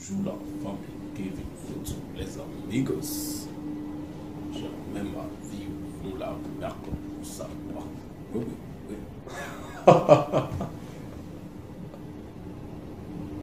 toujours la famille Kevin Foto, les amigos. J'ai même à vivre pour la première comme ça. Oui, oui, oui.